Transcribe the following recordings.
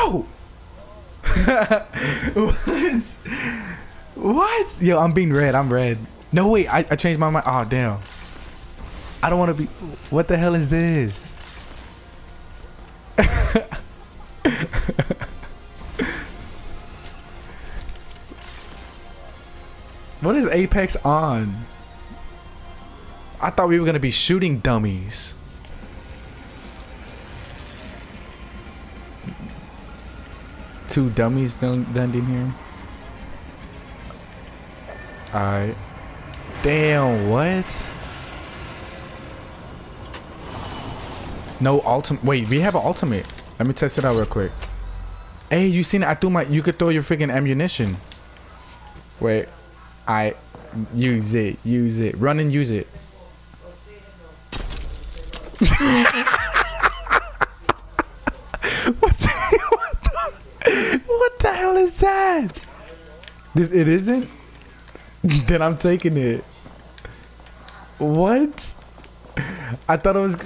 What? What? Yo, I'm being red. I'm red. No, wait. I, I changed my mind. Oh, damn. I don't want to be... What the hell is this? what is Apex on? I thought we were going to be shooting dummies. Two dummies done, in here. Alright. Damn, what? No ultimate. Wait, we have an ultimate. Let me test it out real quick. Hey, you seen? I threw my. You could throw your freaking ammunition. Wait. I use it. Use it. Run and use it. what, the, what, the, what the hell is that? This it isn't. then I'm taking it. What? I thought it was.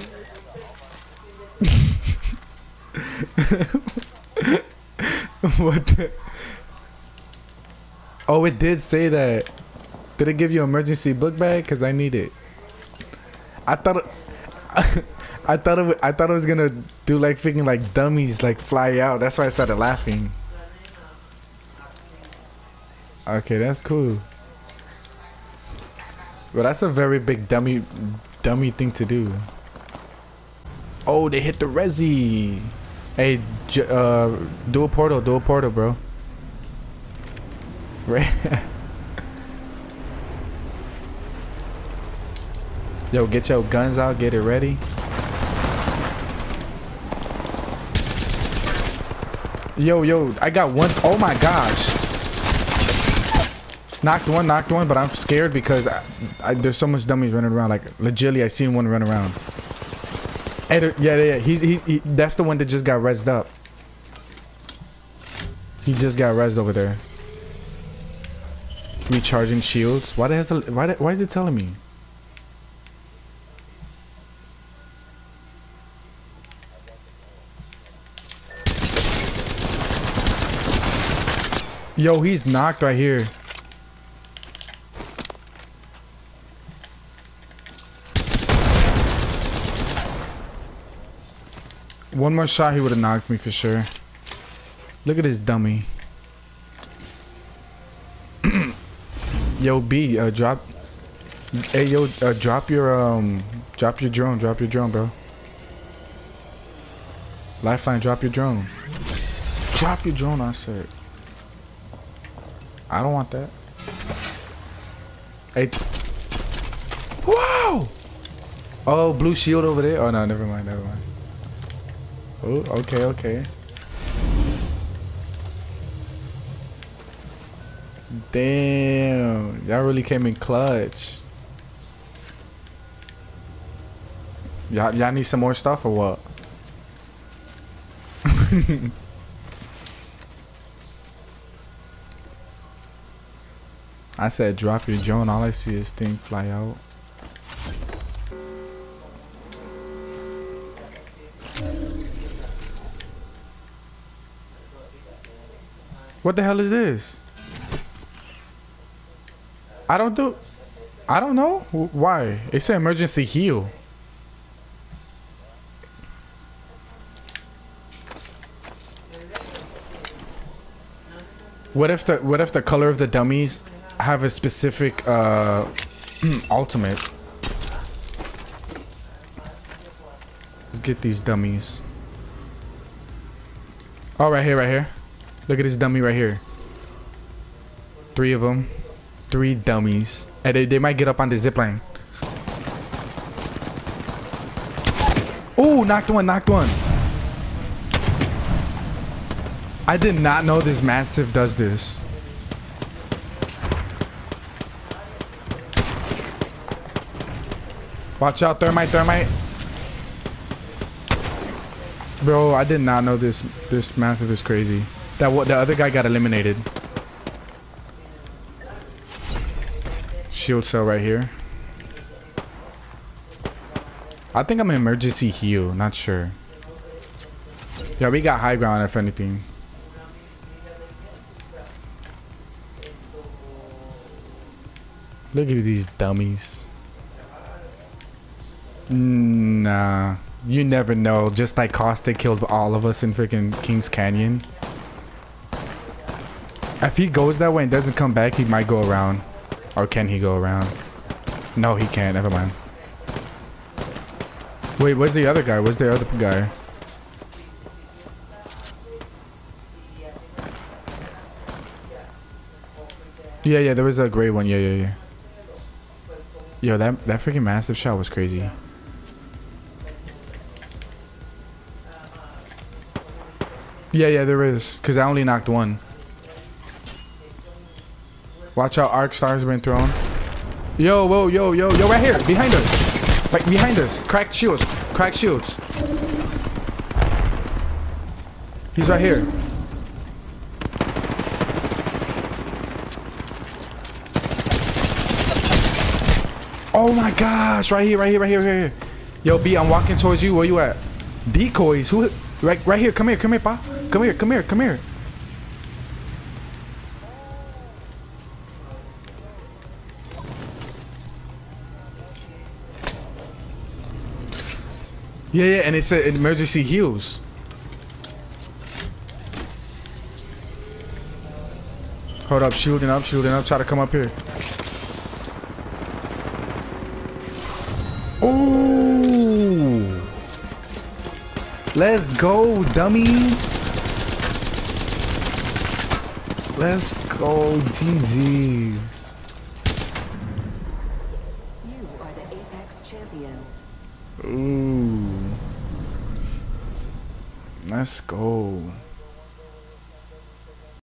what the? Oh, it did say that. Did it give you emergency book bag? Cause I need it. I thought. It, I thought it. I thought it was gonna do like freaking like dummies like fly out. That's why I started laughing. Okay, that's cool. But that's a very big dummy, dummy thing to do. Oh, they hit the resi. Hey, uh, do a portal, do a portal, bro. Right. Yo, get your guns out, get it ready. Yo, yo, I got one. Oh my gosh. Knocked one, knocked one, but I'm scared because I, I, there's so much dummies running around. Like, legitly, I seen one run around. There, yeah, yeah, he, he, he, that's the one that just got rezzed up. He just got rezzed over there. Recharging shields. Why the hell? Why? why is it telling me? Yo, he's knocked right here. One more shot, he would have knocked me for sure. Look at this dummy. yo, B, uh, drop. Hey, yo, uh, drop your um, drop your drone, drop your drone, bro. Lifeline, drop your drone. Drop your drone, I said. I don't want that. Hey. Wow! Oh, blue shield over there. Oh, no, never mind, never mind. Oh, okay, okay. Damn, y'all really came in clutch. Y'all, y'all need some more stuff or what? I said drop your drone. All I see is thing fly out. What the hell is this? I don't do... I don't know. Why? It's an emergency heal. What if the what if the color of the dummies have a specific uh, ultimate. Let's get these dummies. Oh, right here, right here. Look at this dummy right here. Three of them. Three dummies. And they, they might get up on the zipline. Oh, knocked one, knocked one. I did not know this Mastiff does this. Watch out, thermite, thermite. Bro, I did not know this this Mastiff is crazy. That what the other guy got eliminated. Shield cell right here. I think I'm emergency heal, not sure. Yeah, we got high ground if anything. Look at these dummies. Nah, you never know. Just like Costa killed all of us in freaking Kings Canyon. If he goes that way and doesn't come back, he might go around. Or can he go around? No, he can't. Never mind. Wait, where's the other guy? Where's the other guy? Yeah, yeah, there was a gray one. Yeah, yeah, yeah. Yo, that that freaking Mastiff shot was crazy. Yeah, yeah, there is. Cause I only knocked one. Watch out, arc stars been thrown. Yo, whoa, yo, yo, yo, right here, behind us. Right behind us. Cracked shields. Cracked shields. He's right here. Oh my gosh, right here, right here, right here, right here. Yo, B, I'm walking towards you. Where you at? Decoys. Who? Right, right here. Come here, come here, pa. Come here, come here, come here. Yeah, yeah, and it's an emergency heals. Hold up, shielding up, shielding up. Try to come up here. Oh! Let's go, dummy! Let's go, GG's. You are the Apex champions. Ooh. Let's go.